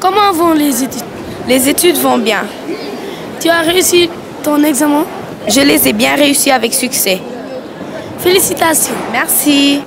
Comment vont les études? Les études vont bien. Tu as réussi ton examen? Je les ai bien réussis avec succès. Félicitations. Merci.